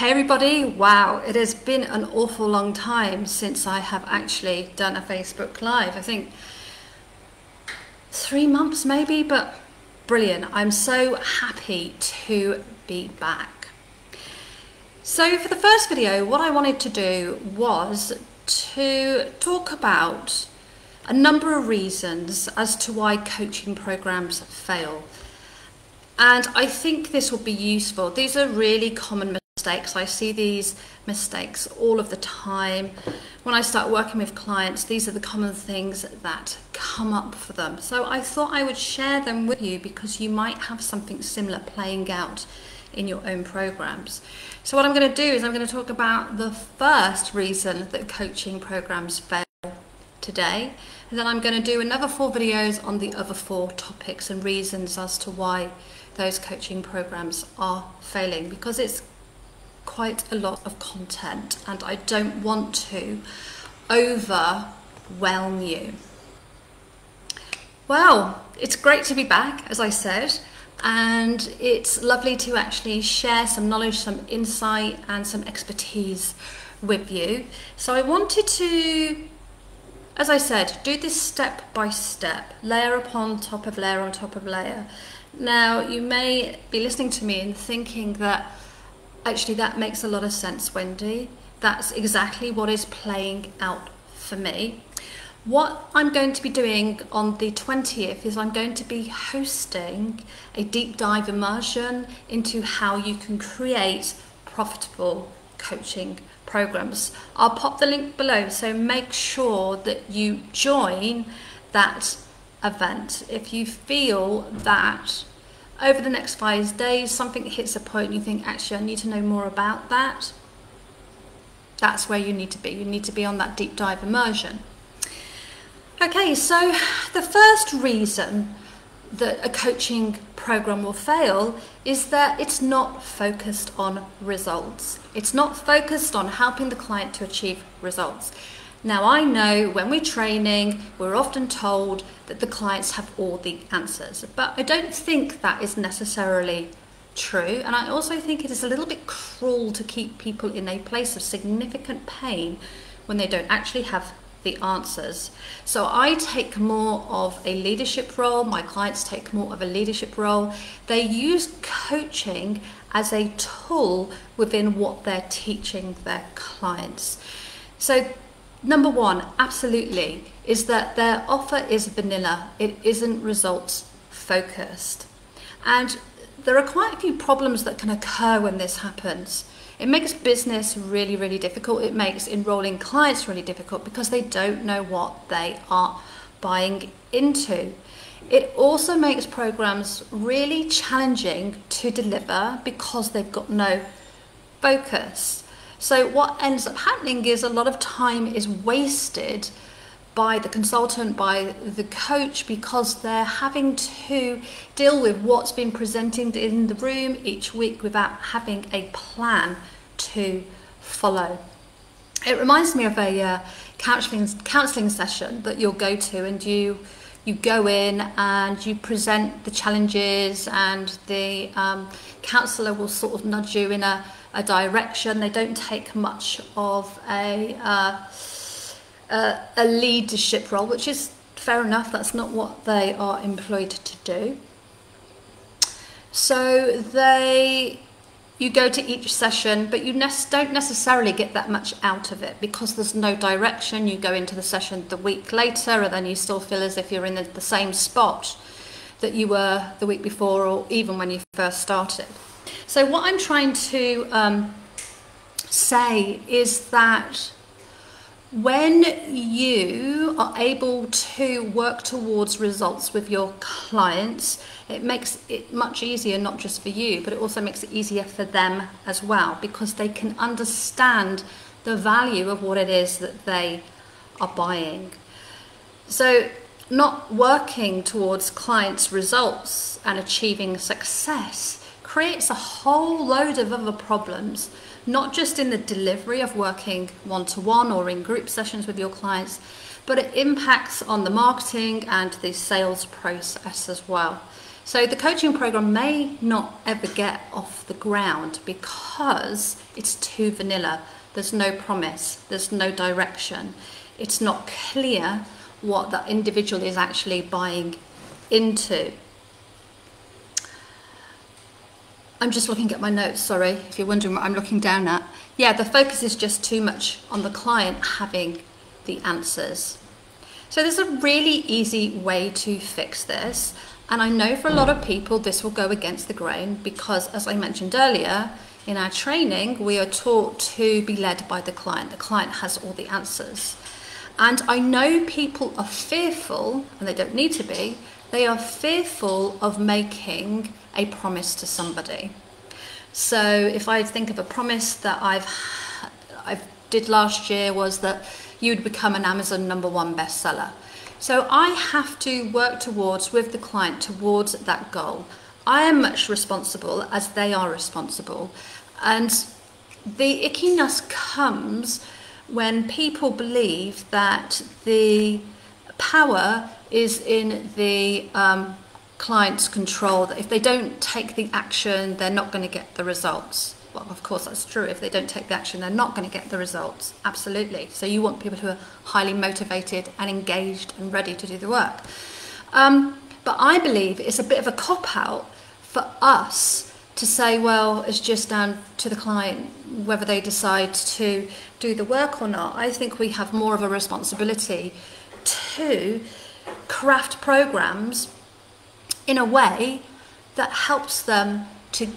Hey everybody, wow, it has been an awful long time since I have actually done a Facebook Live. I think three months maybe, but brilliant. I'm so happy to be back. So for the first video, what I wanted to do was to talk about a number of reasons as to why coaching programs fail. And I think this will be useful. These are really common mistakes. I see these mistakes all of the time. When I start working with clients, these are the common things that come up for them. So I thought I would share them with you because you might have something similar playing out in your own programs. So what I'm going to do is I'm going to talk about the first reason that coaching programs fail today. And then I'm going to do another four videos on the other four topics and reasons as to why those coaching programs are failing because it's quite a lot of content and I don't want to overwhelm you. Well, it's great to be back, as I said, and it's lovely to actually share some knowledge, some insight, and some expertise with you. So, I wanted to, as I said, do this step by step, layer upon top of layer on top of layer. Now, you may be listening to me and thinking that Actually, that makes a lot of sense, Wendy. That's exactly what is playing out for me. What I'm going to be doing on the 20th is I'm going to be hosting a deep dive immersion into how you can create profitable coaching programs. I'll pop the link below, so make sure that you join that event. If you feel that over the next five days, something hits a point and you think, actually, I need to know more about that. That's where you need to be. You need to be on that deep dive immersion. Okay, so the first reason that a coaching program will fail is that it's not focused on results. It's not focused on helping the client to achieve results. Now, I know when we're training, we're often told that the clients have all the answers, but I don't think that is necessarily true. And I also think it is a little bit cruel to keep people in a place of significant pain when they don't actually have the answers. So I take more of a leadership role, my clients take more of a leadership role. They use coaching as a tool within what they're teaching their clients. So Number one, absolutely, is that their offer is vanilla. It isn't results focused. And there are quite a few problems that can occur when this happens. It makes business really, really difficult. It makes enrolling clients really difficult because they don't know what they are buying into. It also makes programs really challenging to deliver because they've got no focus. So what ends up happening is a lot of time is wasted by the consultant, by the coach, because they're having to deal with what's been presented in the room each week without having a plan to follow. It reminds me of a uh, counseling counseling session that you'll go to, and you you go in and you present the challenges, and the um, counsellor will sort of nudge you in a a direction. They don't take much of a, uh, a, a leadership role, which is fair enough. That's not what they are employed to do. So they, you go to each session, but you ne- don't necessarily get that much out of it because there's no direction. You go into the session the week later, and then you still feel as if you're in the, the same spot that you were the week before, or even when you first started. So what I'm trying to um, say is that when you are able to work towards results with your clients, it makes it much easier, not just for you, but it also makes it easier for them as well because they can understand the value of what it is that they are buying. So, not working towards clients' results and achieving success creates a whole load of other problems, not just in the delivery of working one to one or in group sessions with your clients, but it impacts on the marketing and the sales process as well. So the coaching program may not ever get off the ground because it's too vanilla. There's no promise, there's no direction. It's not clear what that individual is actually buying into. I'm just looking at my notes, sorry, if you're wondering what I'm looking down at. Yeah, the focus is just too much on the client having the answers. So there's a really easy way to fix this. And I know for a lot of people this will go against the grain because, as I mentioned earlier, in our training, we are taught to be led by the client. The client has all the answers. And I know people are fearful, and they don't need to be, they are fearful of making a promise to somebody. So if I think of a promise that I've I did last year was that you'd become an Amazon number one bestseller. So I have to work towards with the client towards that goal. I am much responsible as they are responsible. And the ickiness comes when people believe that the power is in the um, client's control, that if they don't take the action, they're not going to get the results. Well, of course, that's true. If they don't take the action, they're not going to get the results. Absolutely. So you want people who are highly motivated and engaged and ready to do the work. Um, but I believe it's a bit of a cop out for us to say, well, it's just down to the client whether they decide to do the work or not. I think we have more of a responsibility to craft programs in a way that helps them to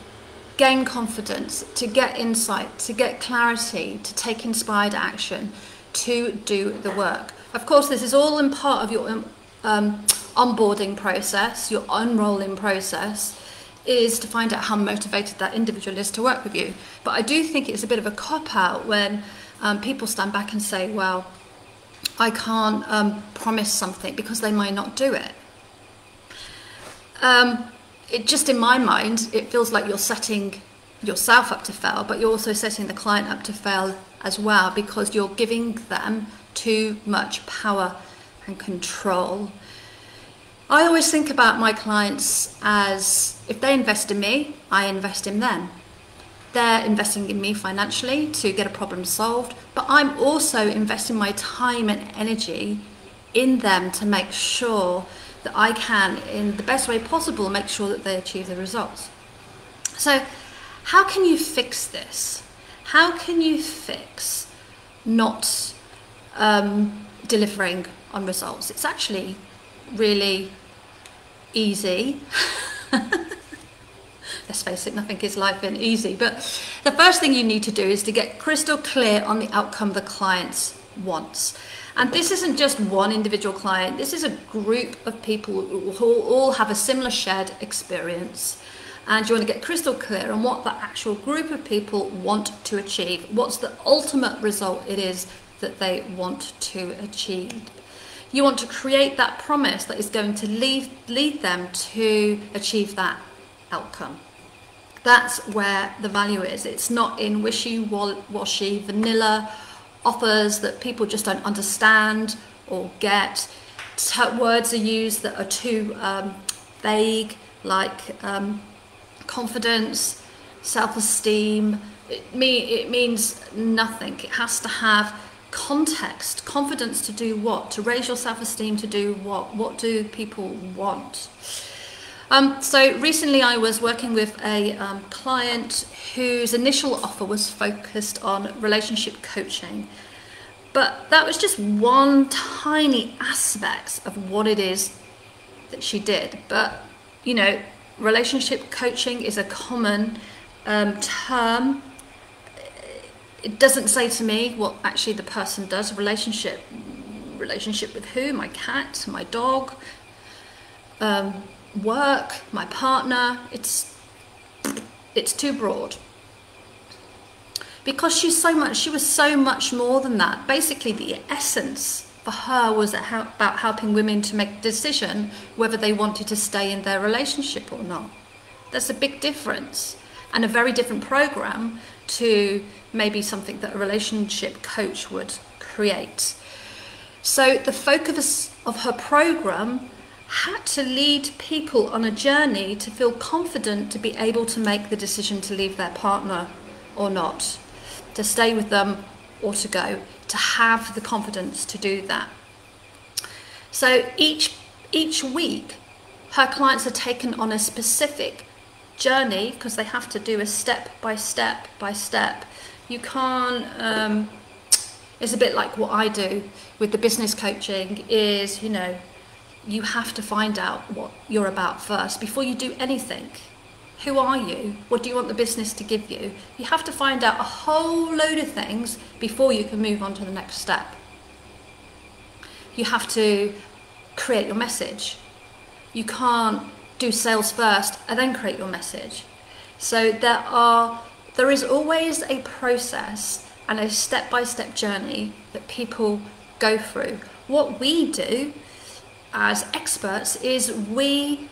gain confidence, to get insight, to get clarity, to take inspired action, to do the work. Of course, this is all in part of your um, onboarding process, your unrolling process, is to find out how motivated that individual is to work with you. But I do think it's a bit of a cop out when um, people stand back and say, well, I can't um, promise something because they might not do it. Um, it just in my mind, it feels like you're setting yourself up to fail, but you're also setting the client up to fail as well because you're giving them too much power and control. I always think about my clients as if they invest in me, I invest in them. They're investing in me financially to get a problem solved, but I'm also investing my time and energy in them to make sure that I can, in the best way possible, make sure that they achieve the results. So, how can you fix this? How can you fix not um, delivering on results? It's actually really easy. Let's face it, nothing is life been easy. But the first thing you need to do is to get crystal clear on the outcome the client wants. And this isn't just one individual client, this is a group of people who all have a similar shared experience. And you want to get crystal clear on what the actual group of people want to achieve. What's the ultimate result it is that they want to achieve. You want to create that promise that is going to lead, lead them to achieve that outcome. That's where the value is. It's not in wishy washy, vanilla offers that people just don't understand or get. words are used that are too um, vague, like um, confidence, self esteem. It, me, it means nothing. It has to have context, confidence to do what, to raise your self esteem to do what, what do people want. Um, so recently I was working with a um, client whose initial offer was focused on relationship coaching. But that was just one tiny aspect of what it is that she did. But, you know, relationship coaching is a common um, term. It doesn't say to me what actually the person does. Relationship, relationship with who? My cat, my dog, um, work, my partner. It's it's too broad. Because she's so much she was so much more than that. Basically the essence for her was about helping women to make a decision whether they wanted to stay in their relationship or not. That's a big difference and a very different program to maybe something that a relationship coach would create. So the focus of her program had to lead people on a journey to feel confident to be able to make the decision to leave their partner or not, to stay with them or to go, to have the confidence to do that. So each each week, her clients are taken on a specific journey because they have to do a step by step by step. You can't. Um, it's a bit like what I do with the business coaching. Is you know, you have to find out what you're about first before you do anything. Who are you? What do you want the business to give you? You have to find out a whole load of things before you can move on to the next step. You have to create your message. You can't do sales first and then create your message. So there are there is always a process and a step-by-step journey that people go through. What we do as experts is we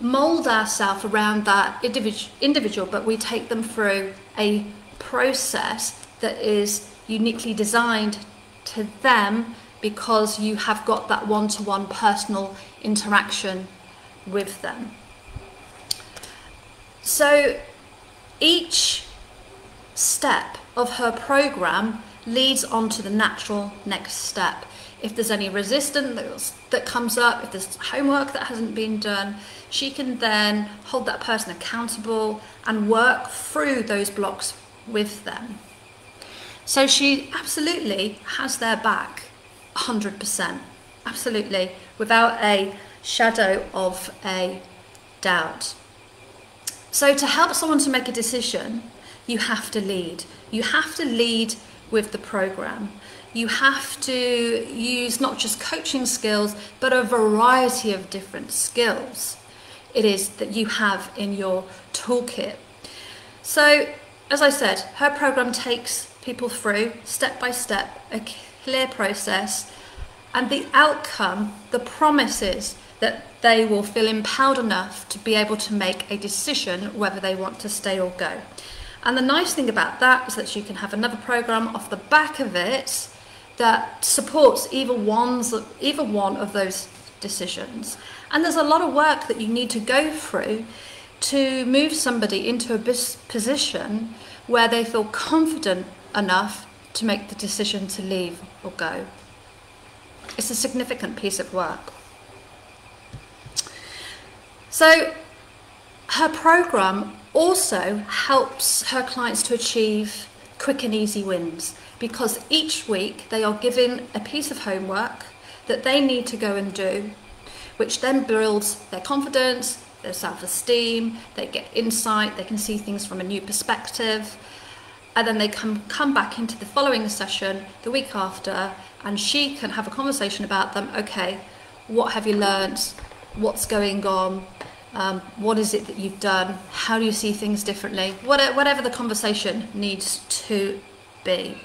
mold ourselves around that individual, but we take them through a process that is uniquely designed to them because you have got that one to one personal interaction with them. So each step of her program leads on to the natural next step. If there's any resistance that comes up, if there's homework that hasn't been done, she can then hold that person accountable and work through those blocks with them. So she absolutely has their back 100%. Absolutely. Without a shadow of a doubt. So, to help someone to make a decision, you have to lead. You have to lead with the program. You have to use not just coaching skills, but a variety of different skills it is that you have in your toolkit. So, as I said, her program takes people through step by step a clear process, and the outcome, the promises that they will feel empowered enough to be able to make a decision whether they want to stay or go. And the nice thing about that is that you can have another program off the back of it that supports either one's either one of those decisions. And there's a lot of work that you need to go through to move somebody into a position where they feel confident enough to make the decision to leave or go. It's a significant piece of work. So, her program also helps her clients to achieve quick and easy wins because each week they are given a piece of homework that they need to go and do, which then builds their confidence, their self esteem, they get insight, they can see things from a new perspective and then they come come back into the following session the week after and she can have a conversation about them. Okay what have you learned what's going on? Um, what is it that you've done? How do you see things differently? Whatever the conversation needs to be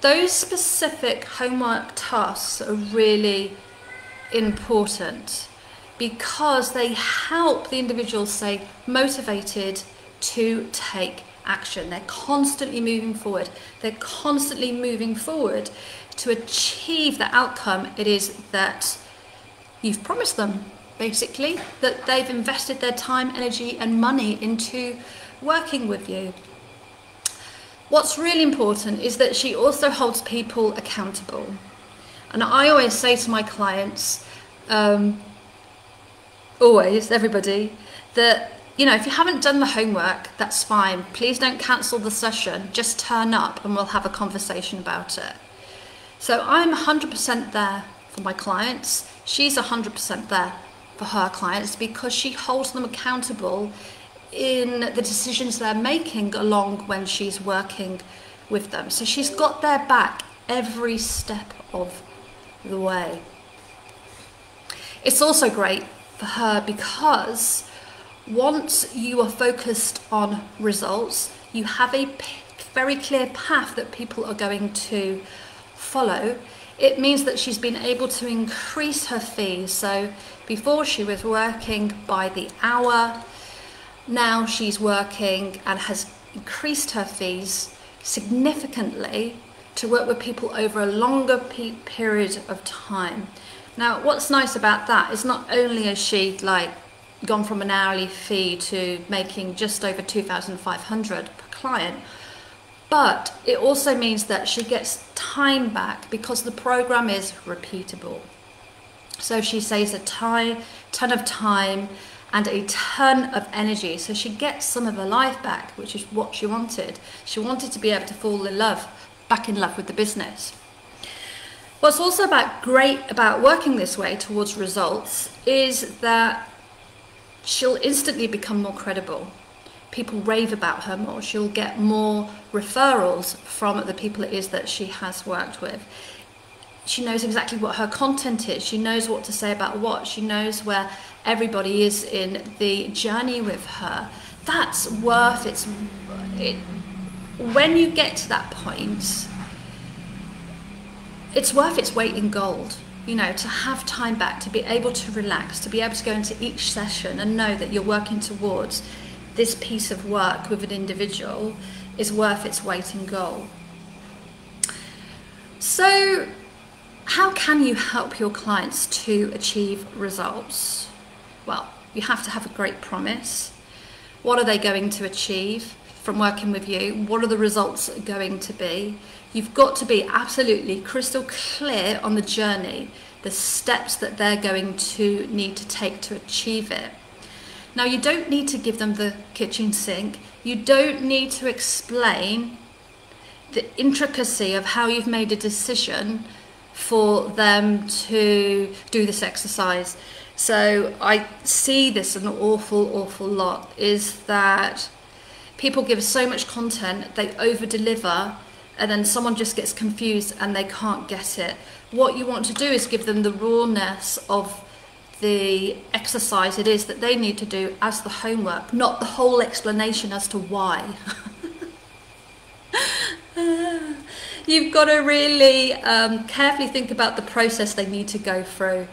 those specific homework tasks are really important because they help the individual stay motivated to take action. They're constantly moving forward. They're constantly moving forward to achieve the outcome it is that you've promised them, basically, that they've invested their time, energy, and money into working with you. What's really important is that she also holds people accountable. And I always say to my clients, um, always, everybody, that you know, if you haven't done the homework, that's fine. Please don't cancel the session. Just turn up and we'll have a conversation about it. So I'm 100% there for my clients. She's 100% there for her clients because she holds them accountable in the decisions they're making along when she's working with them. So she's got their back every step of the way. It's also great for her because once you are focused on results, you have a very clear path that people are going to follow. It means that she's been able to increase her fees. So before she was working by the hour, now she's working and has increased her fees significantly to work with people over a longer period of time. Now, what's nice about that is not only has she like gone from an hourly fee to making just over 2,500 per client, but it also means that she gets time back because the program is repeatable. So she saves a ton of time and a ton of energy. So she gets some of her life back, which is what she wanted. She wanted to be able to fall in love, back in love with the business. What's also about great about working this way towards results is that she'll instantly become more credible. People rave about her more. She'll get more referrals from the people it is that she has worked with. She knows exactly what her content is. She knows what to say about what. She knows where everybody is in the journey with her. That's worth its. It, when you get to that point, it's worth its weight in gold you know, to have time back, to be able to relax, to be able to go into each session and know that you're working towards this piece of work with an individual is worth its weight in gold. So, how can you help your clients to achieve results? Well, you have to have a great promise. What are they going to achieve from working with you? What are the results going to be? You've got to be absolutely crystal clear on the journey, the steps that they're going to need to take to achieve it. Now, you don't need to give them the kitchen sink. You don't need to explain the intricacy of how you've made a decision for them to do this exercise. So I see this an awful, awful lot is that people give so much content, they over deliver and then someone just gets confused and they can't get it. What you want to do is give them the rawness of the exercise it is that they need to do as the homework, not the whole explanation as to why. You've got to really um, carefully think about the process they need to go through.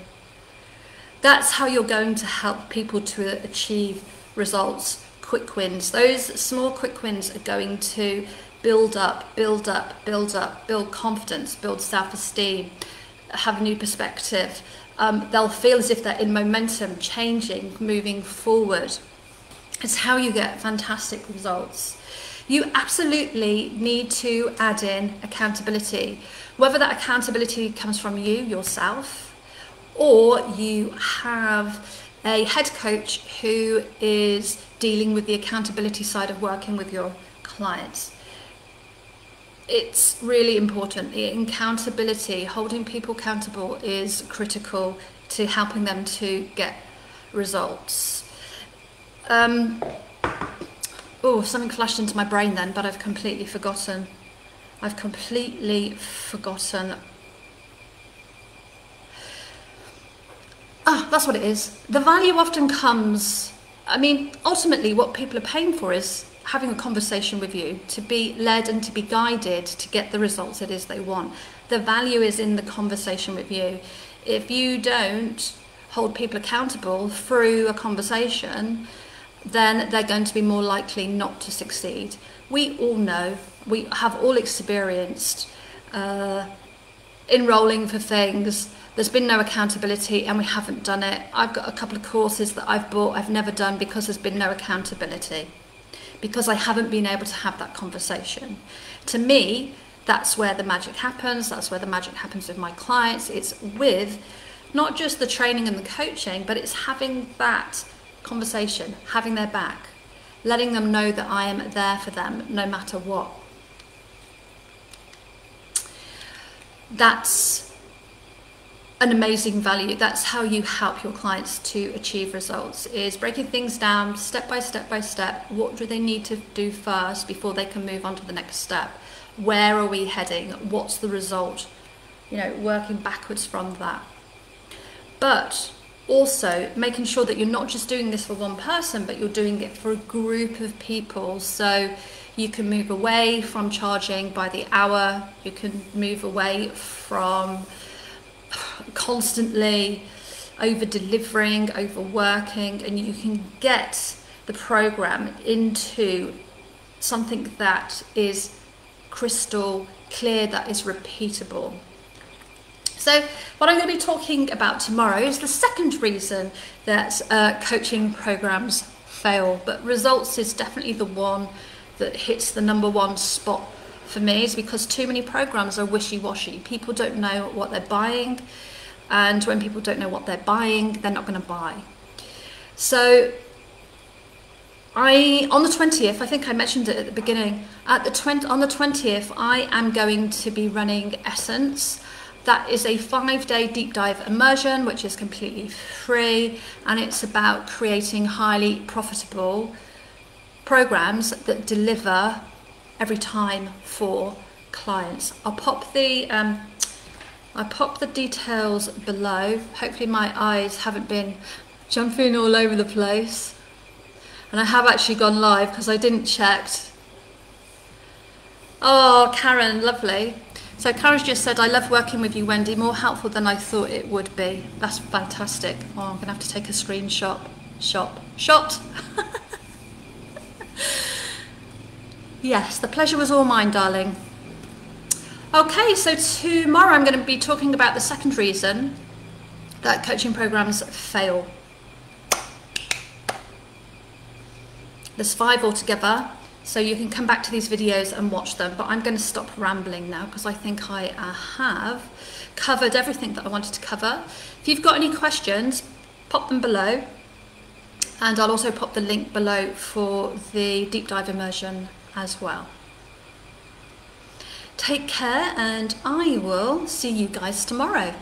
That's how you're going to help people to achieve results, quick wins. Those small quick wins are going to build up, build up, build up, build confidence, build self esteem, have a new perspective. Um, they'll feel as if they're in momentum, changing, moving forward. It's how you get fantastic results. You absolutely need to add in accountability, whether that accountability comes from you yourself or you have a head coach who is dealing with the accountability side of working with your clients it's really important. The accountability, holding people accountable, is critical to helping them to get results. Um, oh, something flashed into my brain then, but I've completely forgotten. I've completely forgotten. Ah, that's what it is. The value often comes. I mean, ultimately, what people are paying for is having a conversation with you, to be led and to be guided to get the results it is they want. The value is in the conversation with you. If you don't hold people accountable through a conversation, then they're going to be more likely not to succeed. We all know, we have all experienced uh, enrolling for things. There's been no accountability and we haven't done it. I've got a couple of courses that I've bought, I've never done because there's been no accountability because I haven't been able to have that conversation. To me, that's where the magic happens. That's where the magic happens with my clients. It's with not just the training and the coaching, but it's having that conversation, having their back, letting them know that I am there for them no matter what. That's an amazing value. That's how you help your clients to achieve results is breaking things down step by step by step. What do they need to do first before they can move on to the next step? Where are we heading? What's the result? You know, working backwards from that. But also making sure that you're not just doing this for one person, but you're doing it for a group of people. So you can move away from charging by the hour, you can move away from constantly over delivering, overworking, and you can get the program into something that is crystal clear, that is repeatable. So what I'm going to be talking about tomorrow is the second reason that uh, coaching programs fail, but results is definitely the one that hits the number one spot for me is because too many programs are wishy-washy. People don't know what they're buying and when people don't know what they're buying, they're not going to buy. So I on the 20th, I think I mentioned it at the beginning. At the 20 on the 20th, I am going to be running Essence. That is a five-day deep dive immersion, which is completely free, and it's about creating highly profitable programs that deliver every time for clients. I'll pop the um, I pop the details below. Hopefully my eyes haven't been jumping all over the place. And I have actually gone live because I didn't check. Oh, Karen, lovely. So Karen's just said, I love working with you, Wendy. More helpful than I thought it would be. That's fantastic. Oh, I'm going to have to take a screenshot. Shop. Shot. yes, the pleasure was all mine, darling. Okay, so tomorrow I'm going to be talking about the second reason that coaching programs fail. There's five altogether, so you can come back to these videos and watch them, but I'm going to stop rambling now because I think I uh, have covered everything that I wanted to cover. If you've got any questions, pop them below, and I'll also pop the link below for the deep dive immersion as well. Take care, and I will see you guys tomorrow.